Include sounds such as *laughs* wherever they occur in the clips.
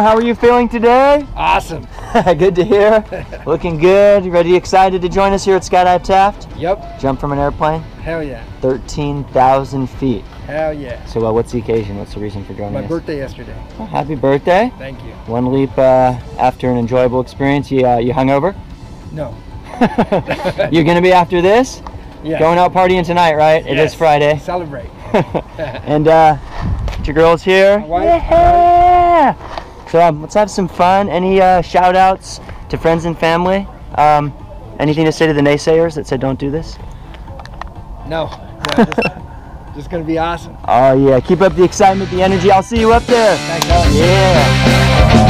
How are you feeling today? Awesome. *laughs* good to hear. *laughs* Looking good. Ready, excited to join us here at Skydive Taft? Yep. Jump from an airplane? Hell yeah. 13,000 feet. Hell yeah. So uh, what's the occasion? What's the reason for joining My us? birthday yesterday. Oh, happy birthday. Thank you. One leap uh, after an enjoyable experience. You, uh, you hungover? No. *laughs* You're going to be after this? Yeah. Going out partying tonight, right? It is Friday. Celebrate. and uh, your girls here? Yeah. So um, let's have some fun. Any uh, shout outs to friends and family? Um, anything to say to the naysayers that said don't do this? No. *laughs* no just, just gonna be awesome. Oh yeah, keep up the excitement, the energy. I'll see you up there. Thanks, Yeah.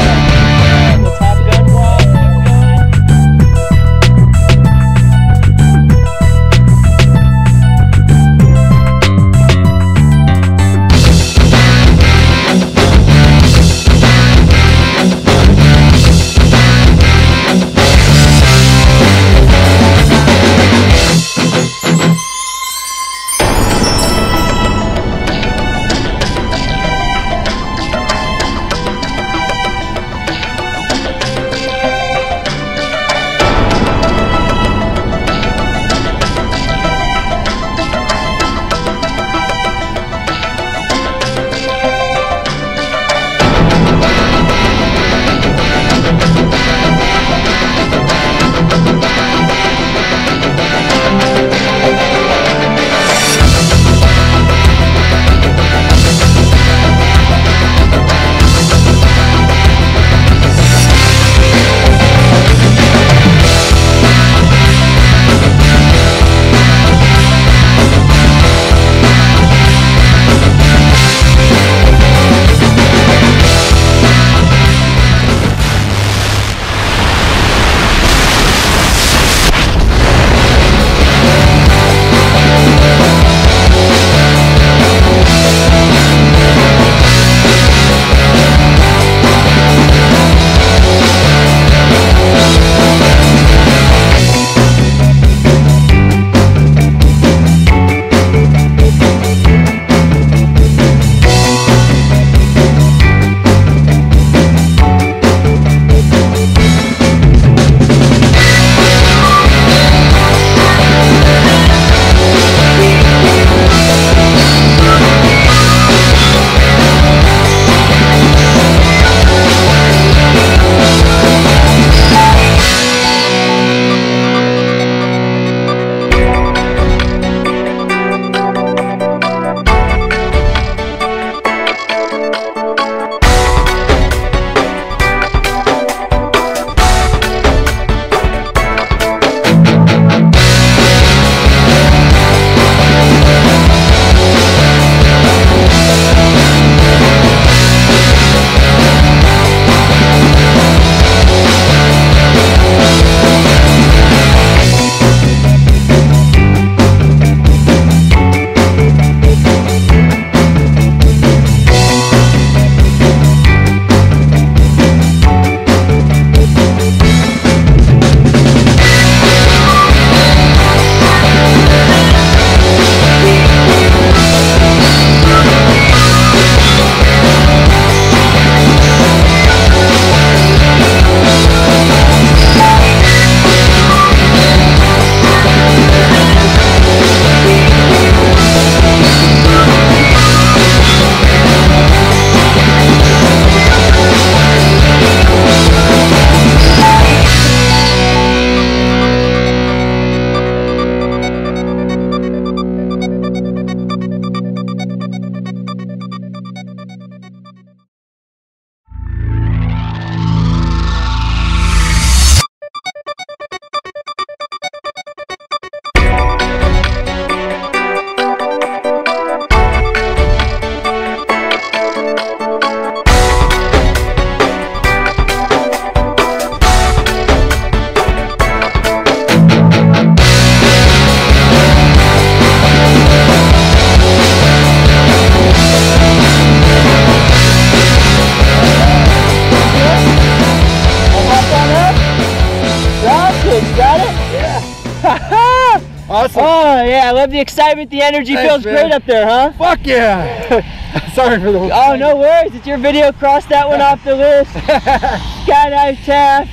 Awesome. Oh yeah, I love the excitement, the energy Thanks, feels man. great up there, huh? Fuck yeah. *laughs* Sorry for the. Oh, no worries. It's your video. Cross that one off the list. *laughs* Skydive Taft.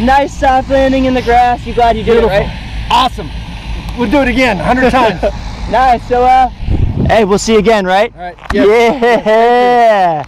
Nice soft landing in the grass. You glad you did Beautiful. it, right? Awesome. We'll do it again, 100 times. *laughs* Nice. So, uh, hey, we'll see you again, right? right. Yeah.